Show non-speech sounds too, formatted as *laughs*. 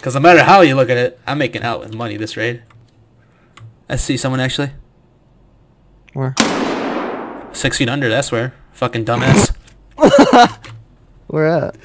Because no matter how you look at it, I'm making out with money this raid. I see someone actually. Where? Six feet under, that's where. Fucking dumbass. *laughs* Where at?